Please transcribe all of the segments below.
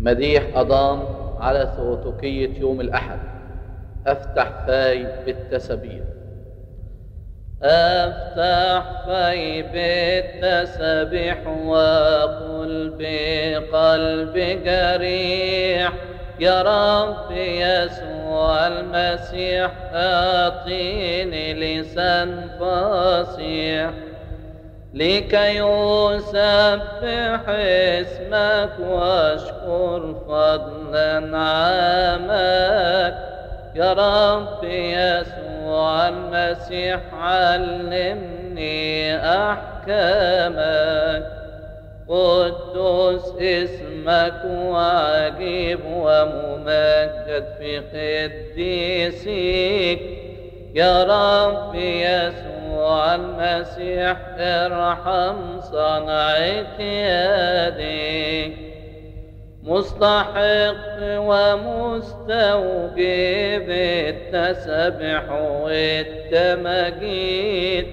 مديح أضام على ثوتوكية يوم الأحد. أفتح فاي بالتسابيح أفتح في بالتسبيح وقل بقلب جريح. يا رب يسوع المسيح أعطيني لسان فصيح. لكي يسبح اسمك واشكر فضلا عامك يا رب يسوع المسيح علمني أحكامك. قدوس اسمك وعجيب وممجد في قديسك. يا رب يسوع المسيح ارحم صنعة يديك مستحق ومستوجب التسبح والتمجيد.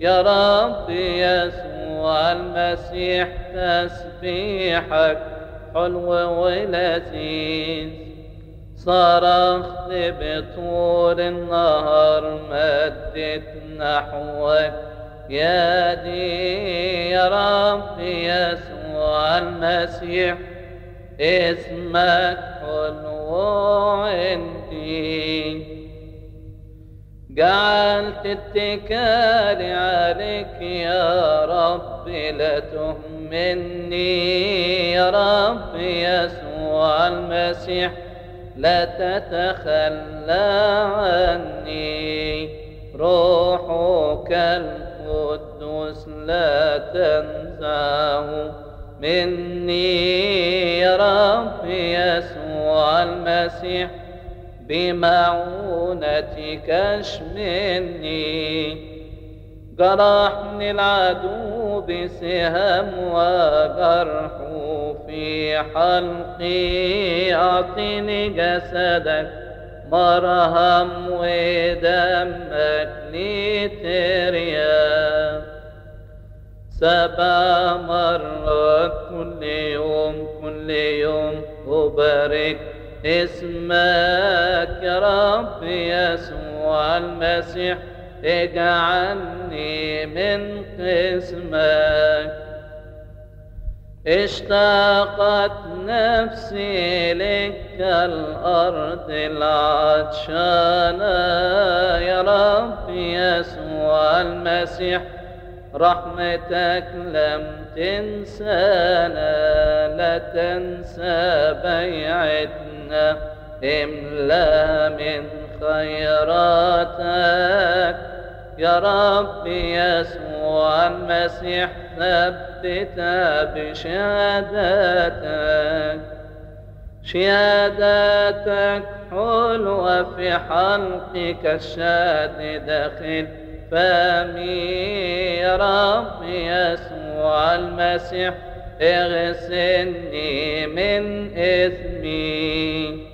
يا رب يسوع المسيح تسبيحك حلو ولذيذ. صرخت بطول النهار مدت نحوك يدي يا رب يسوع المسيح اسمك حلو عندي جعلت اتكالي عليك يا رب لا تهمني يا رب يسوع المسيح لا تتخلى عني. روحك القدوس لا تنزعه مني. يا رب يسوع المسيح بمعونتك اشملني جرحني العدو بسهم وجرحه في حلقي أعطني جسدك مرهم ودمك لتريا. سبع مرات كل يوم كل يوم أبارك اسمك يا رب يسوع المسيح اجعلني من قسمك. اشتاقت نفسي لك الأرض العطشانة يا رب يسوع المسيح رحمتك لم تنسانا لا تنسى بيعتنا. املأ من خيراتك. يا رب يسوع المسيح ثبتنا بشهادتك. شهادتك حلوة في حلقك الشاد داخل فمي. يا رب يسوع المسيح اغسلني من إثمي.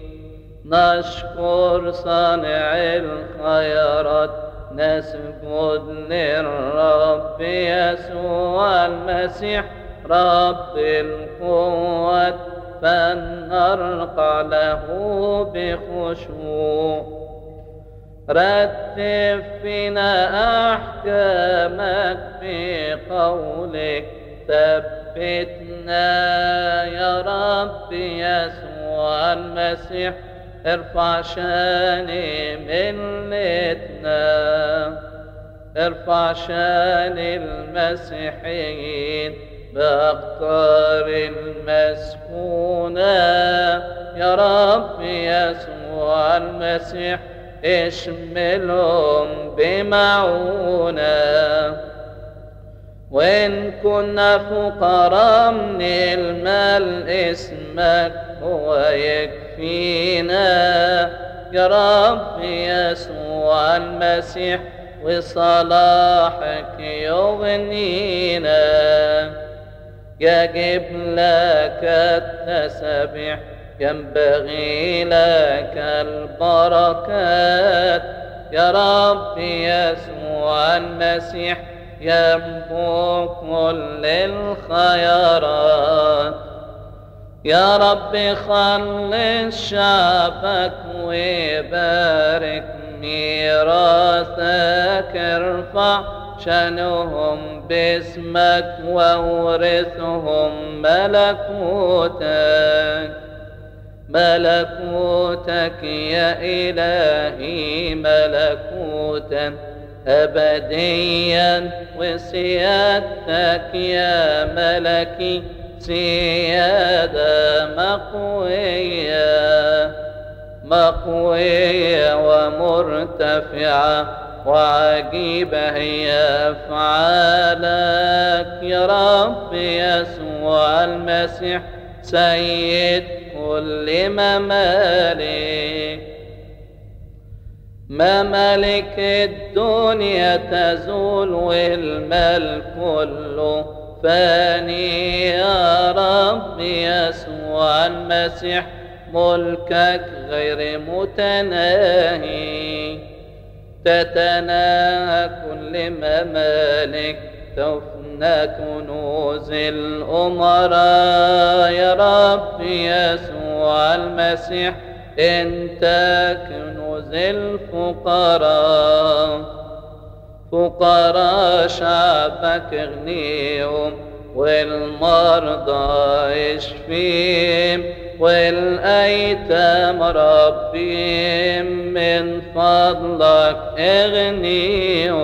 نشكر صانع الخيرات. نسجد للرب يسوع المسيح رب القوة فلنرقع له بخشوع. رتب فينا أحكامك في قولك ثبتنا يا رب يسوع المسيح. ارفع شاني ملتنا ارفع شان المسيحيين بأقطار المسكونة يا رب يسوع المسيح اشملهم بمعونة وإن كنا فقراء من المال اسمك هو يكفينا يا رب يسوع المسيح وصلاحك يغنينا. يجب لك التسبيح ينبغي لك البركات. يا رب يسوع المسيح ينبو كل الخيرات. يا رب خلص شعبك وبارك ميراثك ارفع شأنهم باسمك وورثهم ملكوتك. ملكوتك يا إلهي ملكوتا أبديا وسيادتك يا ملكي. سيادة مقوية مقوية ومرتفعة. وعجيبة هي أفعالك. يا رب يسوع المسيح سيد كل ممالك. ممالك الدنيا تزول والمال كله. فاني يا رب يسوع المسيح ملكك غير متناهي. تتناهى كل ممالك تفنى كنوز الأمراء. يا رب يسوع المسيح إنت كنوز الفقراء. فقراء شعبك اغنيهم والمرضى اشفيهم والأيتام ربهم من فضلك اغنيهم.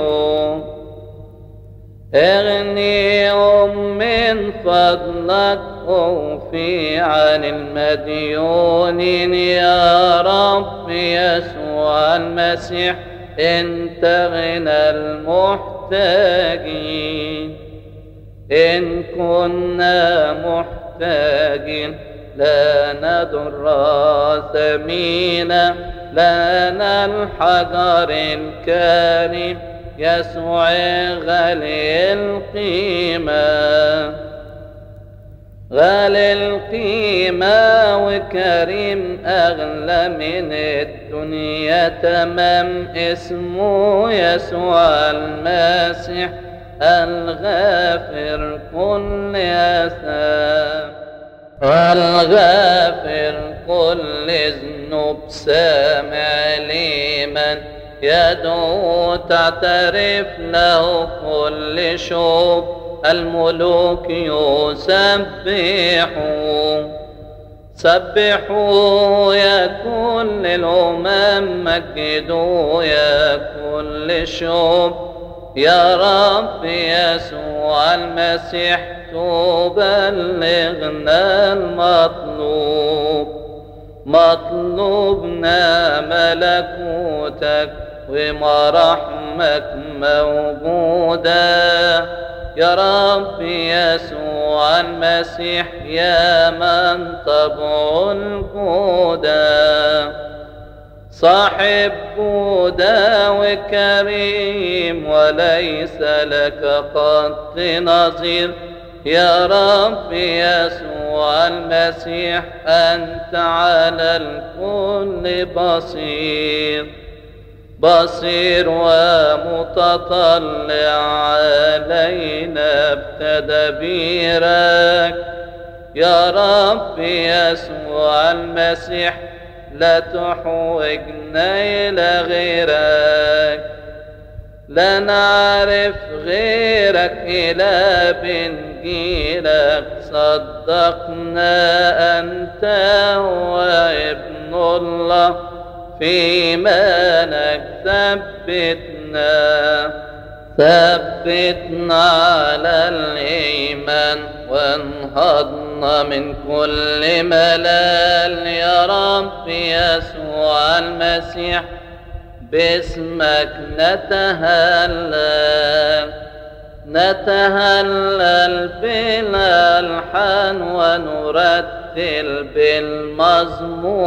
اغنيهم من فضلك أوفي عن المديونين يا رب يسوع المسيح. انت غنى المحتاجين إن كنا محتاجين لا نضر ثمينا لنا الحجر الكريم يسوع غالي القيمة. غالي القيمة وكريم أغلى من الدنيا. تمام اسمه يسوع المسيح الغافر كل أثام. الغافر كل ذنوب. سامع لمن يدعو. تعترف له كل شوب. الملوك يسبحوا سبحوا يا كل الأمم مجدوا يا كل شوب يا رب يسوع المسيح تبلغنا المطلوب. مطلوبنا ملكوتك ومراحمك موجودة. يا رب يسوع المسيح يا من طبع الجودة صاحب جودة وكريم وليس لك قط نظير. يا رب يسوع المسيح أنت على الكل بصير. بصير ومتطلع علينا بتدبيرك. يا رب يسوع المسيح لا تحوجنا إلى غيرك. لا نعرف غيرك إلى بنجيلك. صدقنا أنت هو ابن الله. في إيمانك ثبتنا ثبتنا على الإيمان وانهضنا من كل ملال يا رب يسوع المسيح باسمك نتهلل. نتهلل بالألحان ونرتل بالمزمور.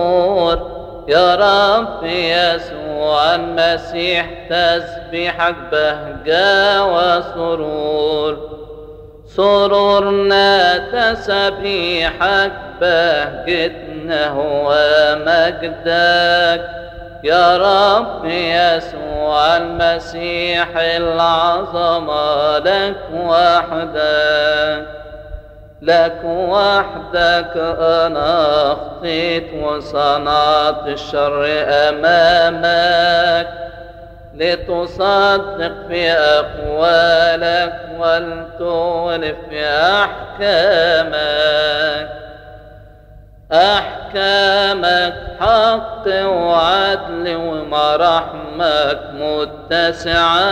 يا رب يسوع المسيح تسبيحك بهجة وسرور. سرورنا تسبيحك بهجتنا هو مجدك. يا رب يسوع المسيح العظمة لك وحدك. لك وحدك أنا أخطيت وصنعت الشر أمامك. لتصدق في أقوالك ولتولف في أحكامك. أحكامك حق وعدل ومرحمك متسعة.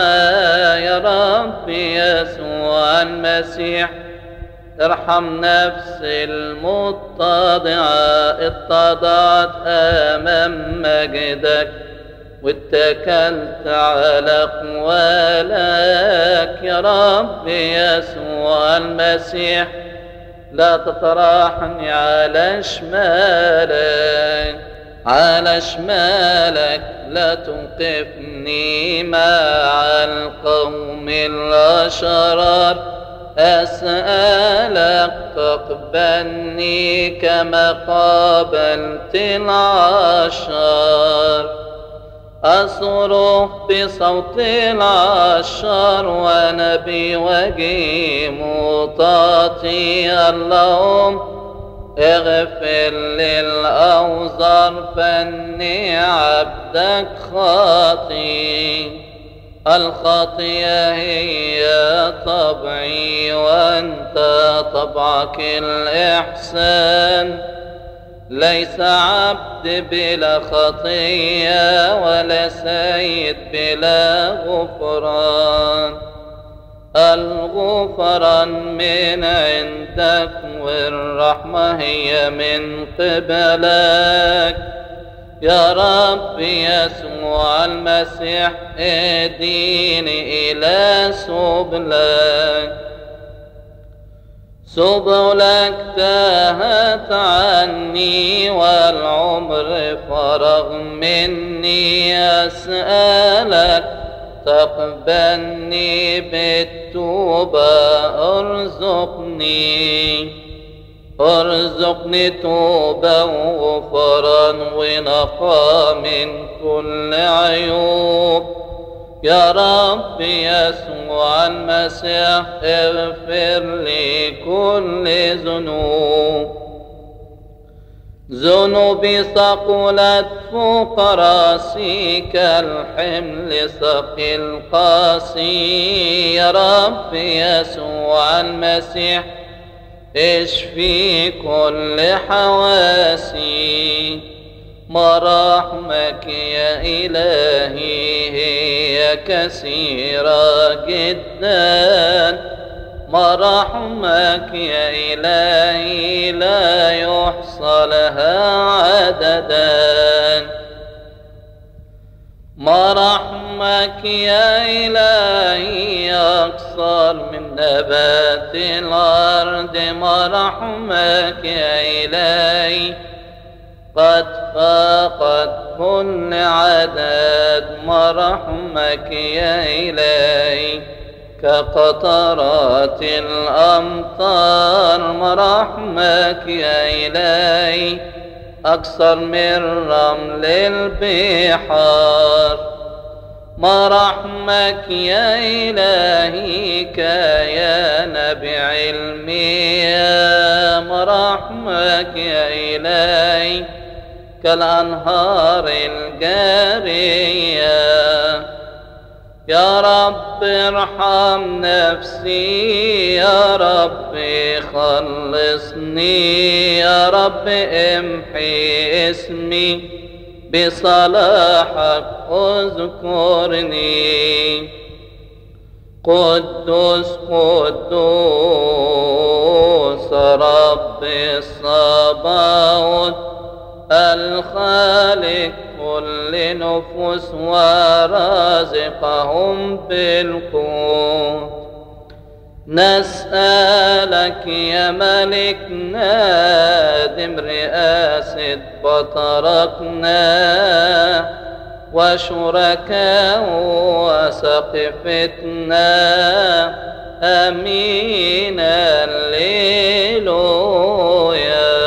يا رب يسوع المسيح ارحم نفس المتضعة اتضعت أمام مجدك واتكلت على أقوالك. يا رب يسوع المسيح لا تطرحني على شمالك على شمالك لا توقفني مع القوم الأشرار. أسألك تقبلني كما قابلت العشر أصرخ بصوت العشر وأنا بوجهي مطاطي اللهم اغفر للأوزار فإني عبدك خاطي الخطية هي طبعي وأنت طبعك الإحسان. ليس عبد بلا خطية ولا سيد بلا غفران. الغفران من عندك والرحمة هي من قبلك. يا رب يسوع المسيح اهديني إلى سبلك. سبلك تاهت عني والعمر فرغ مني أسألك. تقبلني بالتوبة أرزقني. ارزقني توبة وغفران ونقى من كل عيوب. يا رب يسوع المسيح اغفر لي كل ذنوب. ذنوبي ثقلت فوق راسي كالحمل ثقل قاسي. يا رب يسوع المسيح اشفي كل حواسي؟ مراحمك يا إلهي هي كثيرة جدا. مراحمك يا إلهي لا يحصى لها عددا. مراحمك يا إلهي أكثر من نبات الأرض. مراحمك يا إلهي قد فاقت كل عدد مراحمك يا إلهي كقطرات الأمطار. مراحمك يا إلهي أكثر من رمل البحار. مراحمك يا إلهي كيان بعلمي يا. مراحمك يا إلهي كالأنهار الجارية. يا رب ارحم نفسي يا رب خلصني يا رب امحي اسمي بصلاحك اذكرني. قدوس قدوس رب الصباوت الخالق كل نفوس ورازقهم بالقوت. نسألك يا ملكنا دم رئاسة بطرقنا وشركاء وسقفتنا أمين الليلويا